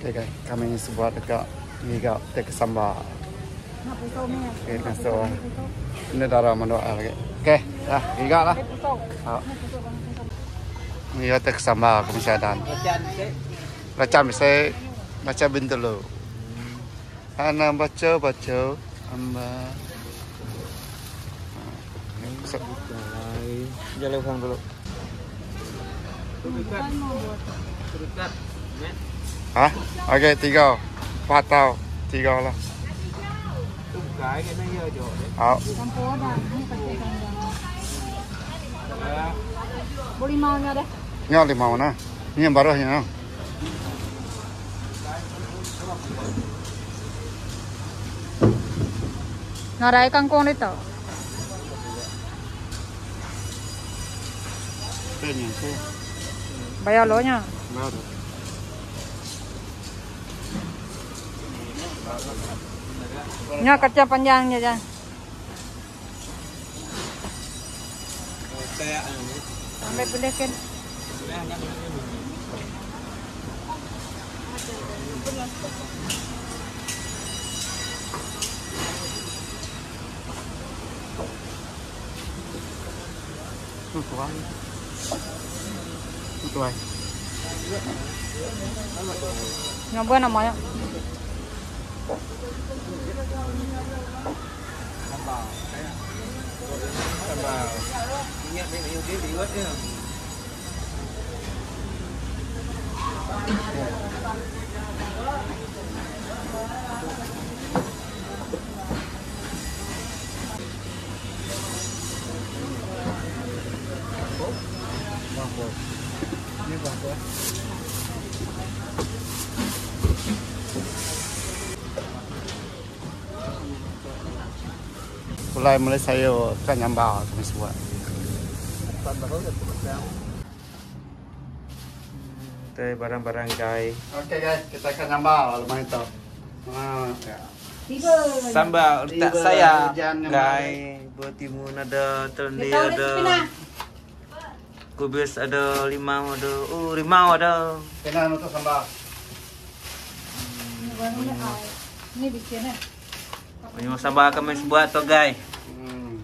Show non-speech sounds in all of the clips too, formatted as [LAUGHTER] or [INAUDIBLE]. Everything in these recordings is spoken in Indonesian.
Okay guys, kami sebuah dekat ni dekat dekat sambal. Nak pisau ni. Okay, kasih. Ini darah mana lagi. Okay, dah, tiga lah. Sedang. Bacaan sikit. Baca baca bintu dulu. Anak baca baca amba. Jalan. Dulu. Terukat. Terukat. Nek. Hah? Okey, tiga. Empat tau. Tiga lah. Tu cái cái nó dơ chỗ đấy. Hao. Campur dah. Ni pakai kan. Đó. Boleh maunya deh. Ni lima mana? Ni yang baru ni. Narai kangkung ni tau. Ini tu. Bayar lo nya. Nya kacang panjangnya je. Kayak ini. Ambil belikan. Tu tuai. Tu tuai. Nyoba namanya. Sambal. Ingat ni yêu dia liwat dia. Ini Mulai mulai saya kan nyambal kami sebuat. Teh barang-barang guys. Okey guys, kita akan nyambal lumayan tu. Ah, ya. Tiga. Sambal tak saya guys. Ada, telendir Kita ada ada. pindah. Kubis ada, limau ada. Oh, rimau ada. Kena untuk sambal. Ni baru ni ai. Ni bikin eh. Sambal kami buat tu guys. Hmm.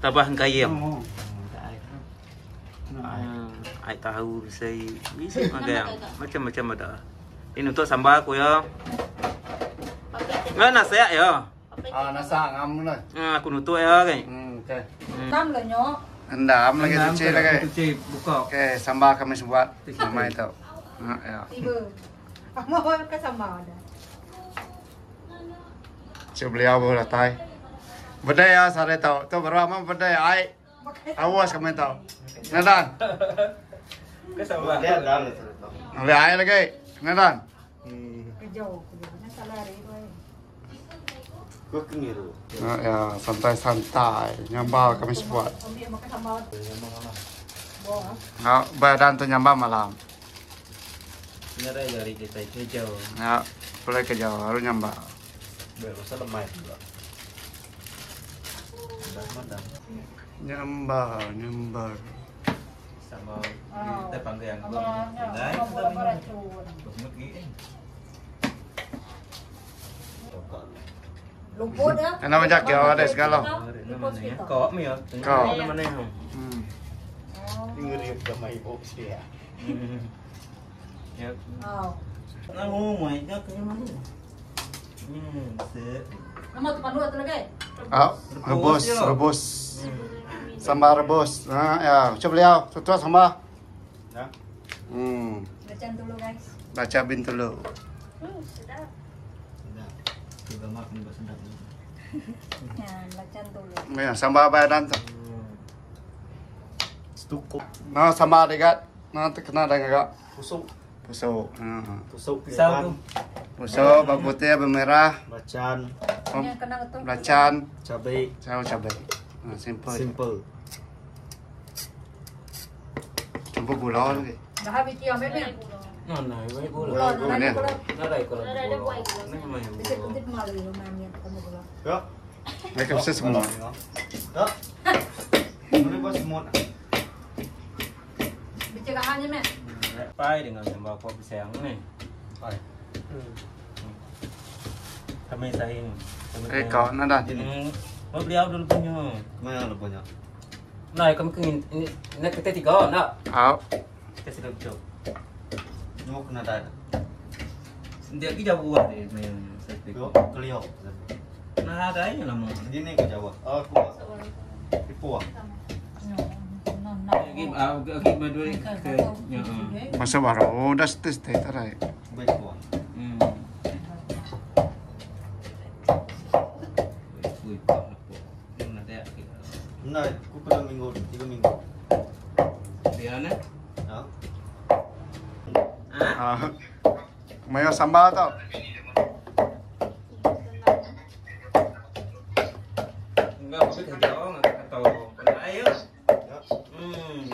Tabah kaya. Oh. Hmm, ai tahu bisa bisa makan macam-macam ada. Ini untuk sambal aku ya. Nggak nasi ya. Ah, nasa ngam lah. Hmm, aku nutup ya kan. Hmm, okey. Hmm. Tam lah nyok. Endam lagi cuci lagi. Cuci buka. Okey, sambal kami buat. Nama itu. Ha, ya. Tiga. Kamu ke sama ada. Cuba beliau boleh tai. Benda ya saya tahu. Tu berapa mah benda ya ai. Awas kami tahu. Nadan. Ke sambal. Boleh ai lagi. Nadan. Tu. Ha, ya, santai-santai. Nyambal kami buat. Ambil makan sama. Bawa. Ha, badan tu nyambal malam. Nyarai dari kita hijau. Ya, boleh kerja harus nyambal. Berasa lemai pula. Dah mana? Nyambal, nyambal. Sama Oh. kita panggil yang Amanya. Dai, Kamu boleh beracun. Semut gini. Luput dah. Enak macam kau ada segala. Luput kita. Kau mi ya? Kau. mana ya? Hmm. Ngirip gamai box dia. Ya. Oh. Nang mai nya ke mana? Hmm, se. Nama tu pandu tu lagi. Ah, rebus, rebus. Sambal rebus. Ha, ya, coba beliau. Tutu sambal. Ya. Hmm. Macam dulu guys. Baca bin dulu. Hmm, sedap. Sudah. Coba makan buat sedap. [LAUGHS] Ya, macam dulu. Ya, sambal badan tu. Stukuk. Nah, sambal dekat. Nah, terkena dengan kak. Pusuk. Pusuk. Ha. Pusuk pisau tu. Pusuk, bawang putih, bawang merah, Bacan, oh, Yang kena tu. belacan, cabai, cabai cabai. Ha, simple. simple. Campur gula lagi. Dah habis tiang bebe. Nah, nah, ini Gula, gula. dah ni. ada gula. Nah, dah ikut. Nah, ada buat. Nah, main Bisa gula. pentit malu rumahnya kamu gula. Ya. Mereka mesti semua. Ya. Ini bos semut. Bicara hanya mek. Pai dengan sambal kuah pisang ni. Rồi. Kami sahin. Eh kau nadan. Hmm. Oh, beliau dulu punya. Mana lo punya? Nah, kami kengin ini nak kita tiga, nak. Au. Kita sudah jauh. Mau kena dah. Dia jauh buat dia main. Yo, kelio. Nah, ada aja lah mau. Di ni ke Jawa? Oh, aku. Ipu ah. Masa baru dah stes teh tarai. Baik ipu ah. Hmm. Ui, kok apa? Mana dia? Nah, aku pernah minggu, tiga minggu. Na? Ah? Ah. Mayo sambal. Enggak. Ya. Hmm.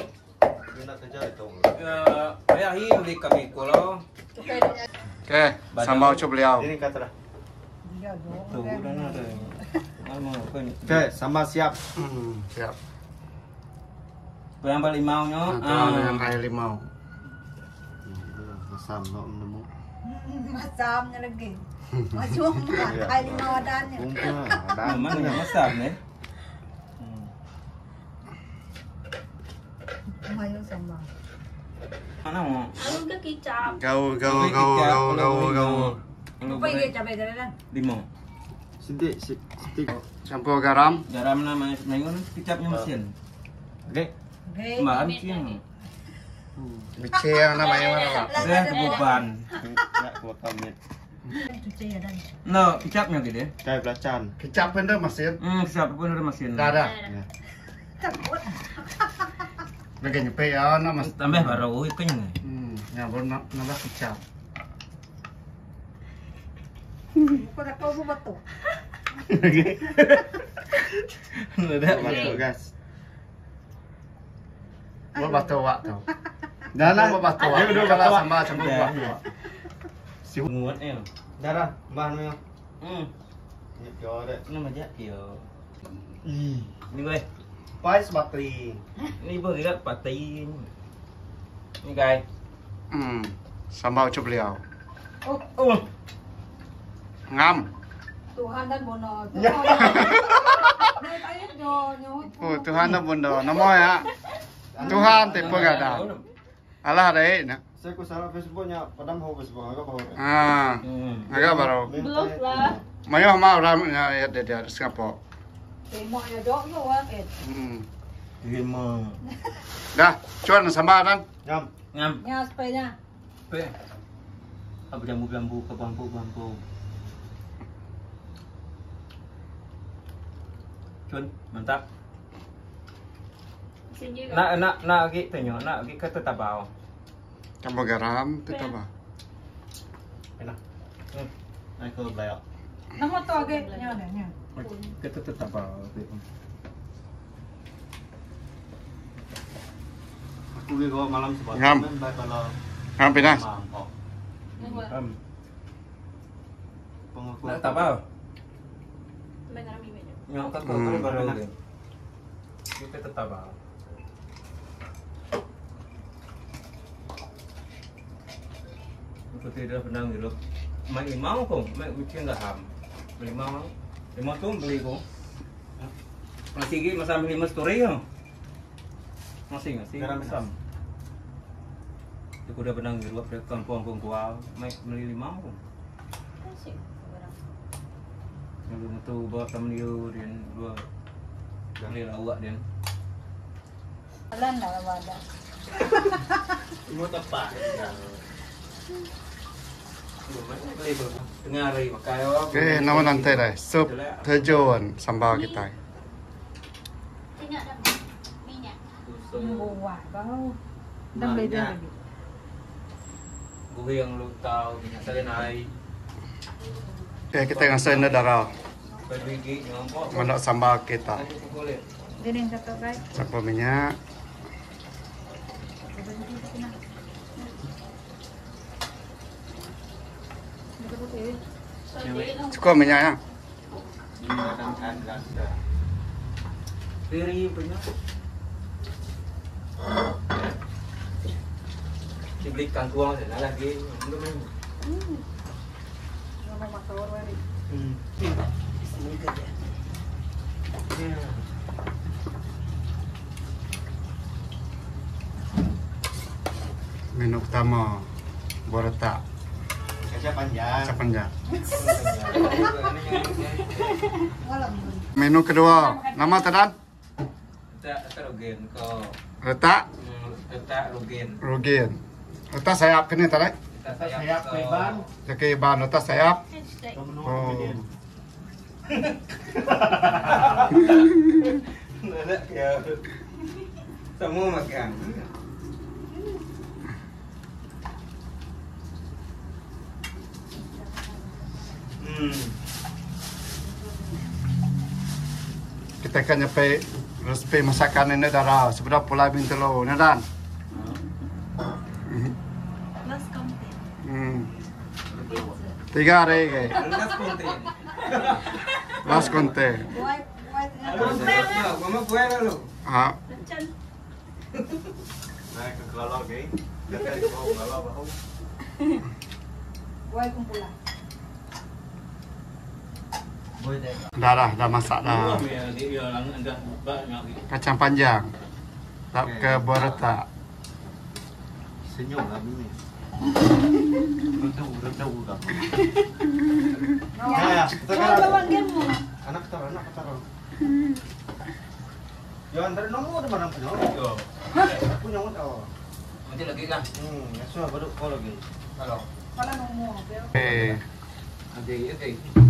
Ya, kami. Oke, sambal cup beliau. Ini. Tuh, udah ada. Ni? Okey, sama siap. Hmm, siap. Yang paling mau nyo. Nah, dengan air limau. Masam nak menemu. Masamnya lagi. [LAUGHS] Macam kai lima wadannya. Kumpul [LAUGHS] ada. Ah, mana yang masak ni? Hmm. Mayo sama. Mana mau? Alun ke kicap. Gau gau gau gau gau gau. Apa yang cabai dari dan? Lima. Sidik, sidik. Campur garam. Garam nama mengun kicapnya mesin. Okey. Cium. Bice yang namanya mana pak? Saya kebuban. Kamit. Cuci ya. No, gitu. Kayak belacan. Kecap benda mesin. Hmm, kicap pun ada mesin. Ya. Lagi nyepe ya nak mas. Tambah baru ikutnya. Hmm, ya baru nak nambah kecap. Kau dah kau buat tu. Ada Masuk gas. Buat batu wak tu. Dah lah. Buat batu wak. Dia duduk Kalau batu wak. sambal campur buat. Si nguat ni. Dah dah. Bahan ni. Hmm, Ni kau ada. nama dia kio. Ih. Ni gue. Pais bateri. Ni bergerak patin. Ni guys. Hmm, sambal cup beliau. Oh, Oh. Ngam. Tuhan dan bono. Ya. Tuhan. Ayo nyo nyo. Oh, Tuhan dah bunda. Nama ya. Tuhan tipe gak ada. Alah ada eh. nak. Saya ku salah Facebooknya. Padam ho Facebook agak bahu. Ah, Hmm. agak baru. Belum lah. Mayo mau ram ya dia dia Singapura. Tengok ya dok yo ah. Hmm. Lima. [LAUGHS] Dah, cuan sambal kan? Jam. Ngam. Nya sepeda. Pe. Apa jambu-jambu ke bambu-bambu. Cun, mantap. Nak nak nak lagi tanya, nak lagi kata tabau. Campur garam, tu apa? Enak. Hmm. Naik ke belayak. Nama tu agak nya nya. Kata tabau. Aku malam sebab. Ngam. Ngam pinas. Um, Pengaku. kau baru lagi. Kita kata tabau. Seperti dah pernah gitu. Mak limau kok, mak bikin dah ham. Limau, limau tu beli kok. Masih gini masa ambil lima story ya. Masih masih Garam masam. Aku dah pernah gitu, aku kampung kampung gua, mak beli limau kok. Yang tu bawa temen dia dan dua beli lawak dia. Lan dah ada. Mau tepat. Oke, nama nanti dah. Sup terjun sambal kita. Lagi. Gue yang lu tahu salin hai Oke, kita ngasih ini darah. Mana sambal kita. Jadi yang kata kai. Campur minyak. Cukup minyaknya. Diri punya. Dibeli kangkuang sana lagi. Belum. Nama motor wari. Hmm. Menu utama borota Kaca panjang. sepanjang. Walam. Menu kedua, nama tenan? Tak terogen ko. Letak Tetap rogen. rugin. Letak sayap kini tadi. Kita Sayap lebar. Jadi ban letak sayap. Oh. [LAUGHS] Ya. Semua makan. Hmm. Kita akan nyampe resep masakan ini darah seberapa pula minta lo, nedan. Plus konten. Hmm. Tiga hari ke, white. Mama kue lalu. Ah, Macam Naik ke kalau gay. Dekat kau kalau bahu. White kumpula. Boleh deh. darah dah masak dah. Kacang panjang. Tak ke borota. Senyum lah. Ya, ya. Kita kan. Anak anak dari nomor mana punya? Nanti lagi kan. Hmm, ya sudah baru kalau lagi. Kalau. Pero Eh, nanti itu.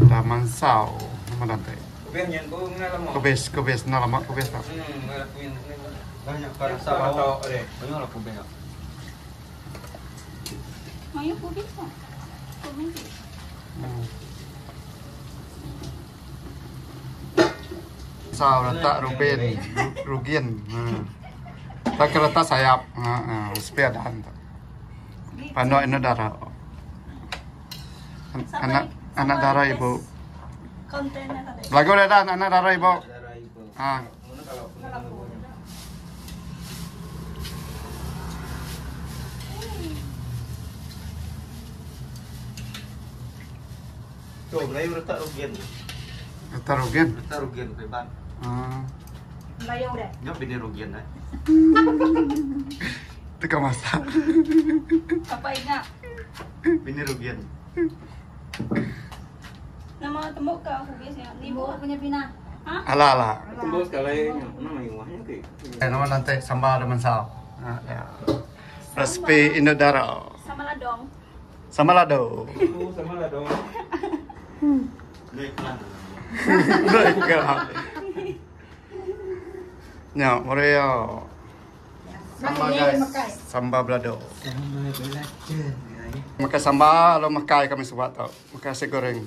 dah mansau. Nama nanti. Biar ko ngalam mo. Kubis, kubis, nama kubis tak. Hmm. Banyak Para para sa bato sahabat. ore. Banyak lah kubenya. Mayo po bisa. Komenti. Hmm. Sao letak rubin, ru- rugin. Hmm. Tak letak sayap. Dah hantar. Panok ini darah. An- Anak anak darah ibu. Lagu dah dah anak darah ibu. Ah, pun Tuh, Melayu letak rugian. letak rugin. Letak rugian beban. Ah, layaw deh. Nyop ini rugian eh. [LAUGHS] teka masak. Kapay nga. Ini rugian. Na mga tumok ka. Di Ibu mo. punya pina. Ala ala. Tembus sekali, mana main wahnya ke? Eh, nama nanti sambal sao. Ah, ya. Resipi Indo darah. Sama ladong. Sama lado. Oh, sama lah dong. Baik [LAUGHS] lah. Baiklah. Nya, Maria. Sama guys. Sambal belado. Sama belajar. Makai sambal, lo makai kami sebab tau. Makai nasi goreng.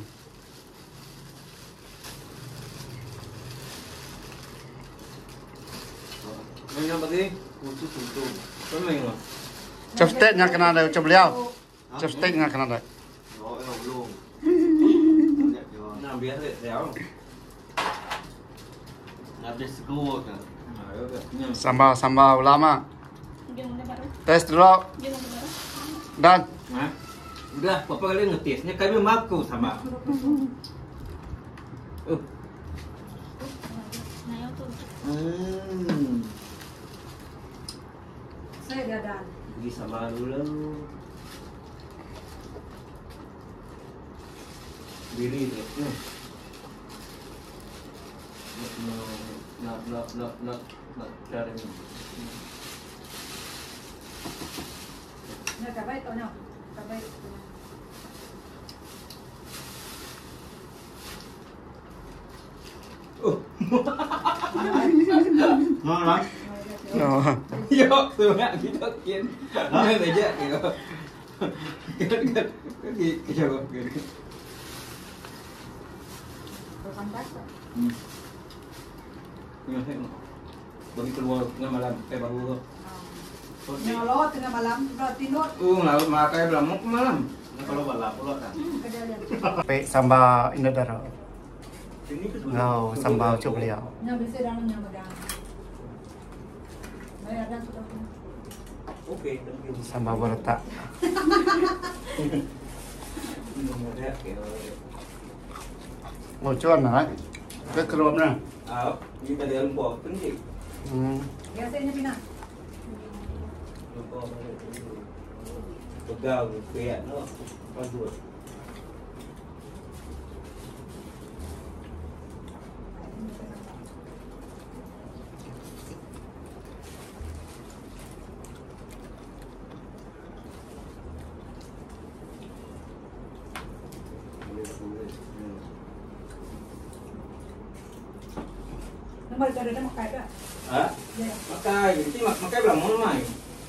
Chopsticknya kena ada ucap beliau. Chopsticknya kena ada. Oh, belum. Nah, biar ya. Kan. Nah, ya. Sambal sambal ulama. Tes dulu dan Hah? Udah, papa kali ngetesnya kami maku sama. Uh. Hmm. Saya dadan. Pergi sama dulu. Bili deh. Hmm. Nak, nak, nak, nak, nak cari. Nya kabay to nya. Kabay. Oh, [LAUGHS] Mau lah. no. Yo, sudah kita kian. Mana aja gitu. Kan kan kejawab gitu. Bersambat. Hmm. Bagi keluar tengah malam, kayak baru Nya lo tengah malam lo tinut. Uh, lalu makai belamuk malam. Kalau balap pula kan. Kedalian. Pe sambal Indo darah. Ini ke No, sambal ucap beliau. Nya bisa dalam nya medang. Bayar dan sudah. Oke. Sambal berletak. [LAUGHS] Cuan lah. Ke kerum nah. Ah, kita dia lupa penting. Hmm. Biasanya pindah. Lupa. Pegang kayak no itu ada makai tak? Ah, Ya. makai, jadi mak makai belum mau main.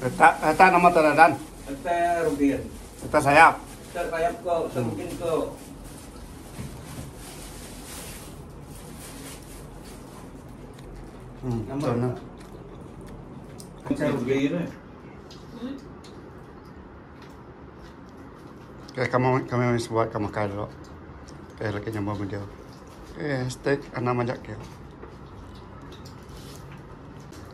Eta eta nama teradan. Eta sayap. Kita kayak kau, kita mungkin kau. Hmm. Nama. Kita rubian. Hmm. Kamu kami. Oke, lagi nyoba video. Oke, steak anak majak ya. Ah, biasa mah, nak apa nak pulai soalnya deh. Kamu nabi ya. Mesti gue ada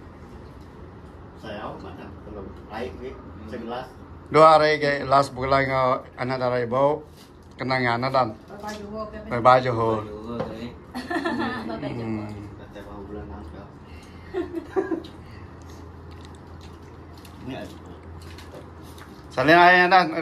ni segelas. Dua hari ke last bulan ngau anak dari bau kenangan dan Baju gua ke berbaju hol. Oh, tadi. Bapak jemput. [LAUGHS] Hmm. Kata mau bulan angka. Ni ada. Salin ayah dan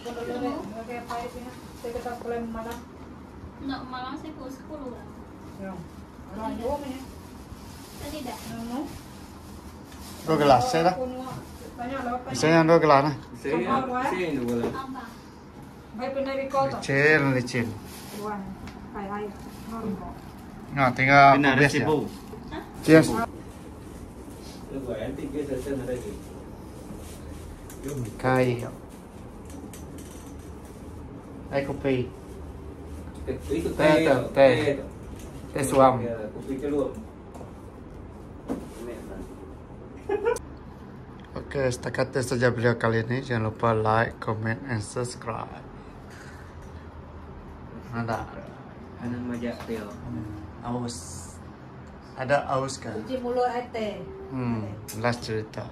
Dulu deh, pakai apa ini? Saya kita mulai malam. Nak malam saya pukul sepuluh lah. Ya. Malam dua ini. Tadi dah. Nono. Dua gelas saya dah. Saya gelas nah. Saya, saya? Baik. Hai hai. Nah, tinggal Benar ya. sibu. Cheers. Kayong. Ay kopi. Teh, teh, teh. Teh suam. Ya. Oke, setakat itu saja video kali ini. Jangan lupa like, comment, and subscribe. Ada Anak majak dia. Aus. Ada aus kan? Cuci mulut air teh. Hmm, last cerita.